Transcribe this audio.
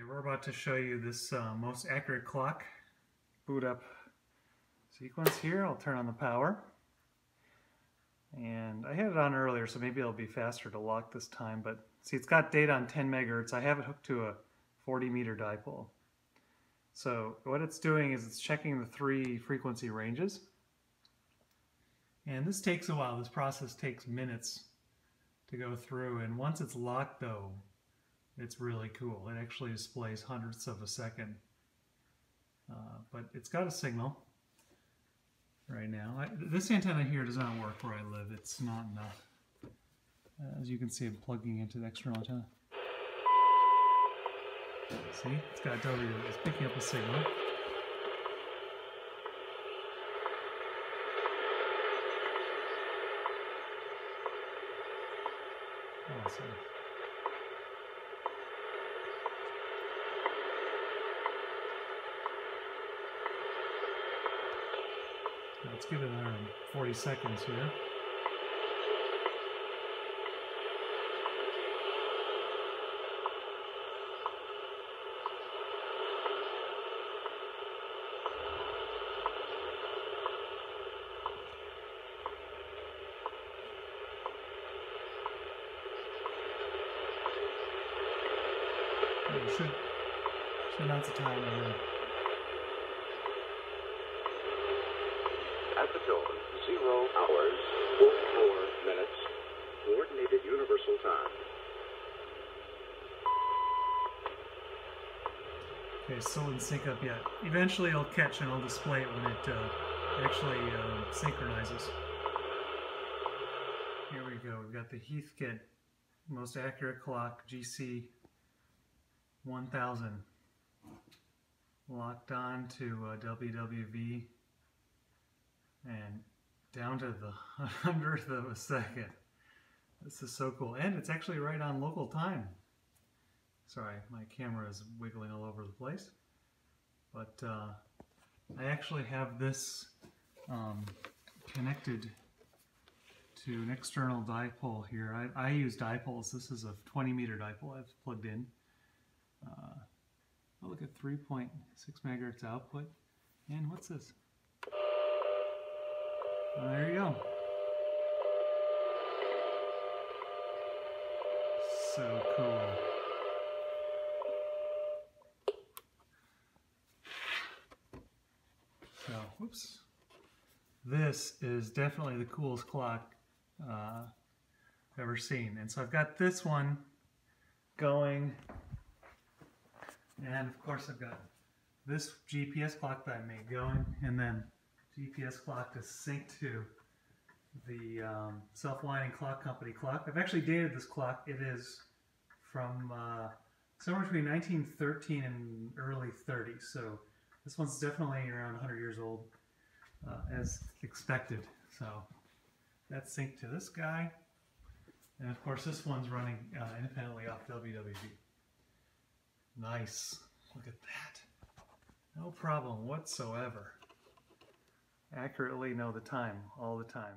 Okay, we're about to show you this uh, most accurate clock boot up sequence here. I'll turn on the power. And I had it on earlier, so maybe it'll be faster to lock this time, but see it's got data on 10 megahertz. I have it hooked to a 40 meter dipole. So what it's doing is it's checking the three frequency ranges. And this takes a while. This process takes minutes to go through. And once it's locked though, it's really cool. It actually displays hundredths of a second. Uh, but it's got a signal right now. I, this antenna here does not work where I live. It's not enough. Uh, as you can see, I'm plugging into the external antenna. See, it's got W. It's picking up a signal. Awesome. Let's give it another 40 seconds here. Should, should announce the time then At the zero hours, 44 minutes, coordinated universal time. Okay, still didn't sync up yet. Eventually it'll catch and I'll display it when it uh, actually uh, synchronizes. Here we go. We've got the Heathkit most accurate clock GC 1000 locked on to uh, WWV and down to the hundredth of a second. This is so cool. And it's actually right on local time. Sorry, my camera is wiggling all over the place. But uh, I actually have this um, connected to an external dipole here. I, I use dipoles. This is a 20 meter dipole I've plugged in. Uh, oh, look at 3.6 megahertz output. And what's this? There you go. So cool. So, whoops. This is definitely the coolest clock uh, ever seen. And so I've got this one going. And of course I've got this GPS clock that I made going. And then GPS clock to sync to the um, self-winding clock company clock. I've actually dated this clock. It is from uh, somewhere between 1913 and early 30s. So this one's definitely around 100 years old, uh, as expected. So that's synced to this guy. And of course this one's running uh, independently off WWV. Nice. Look at that. No problem whatsoever accurately know the time all the time.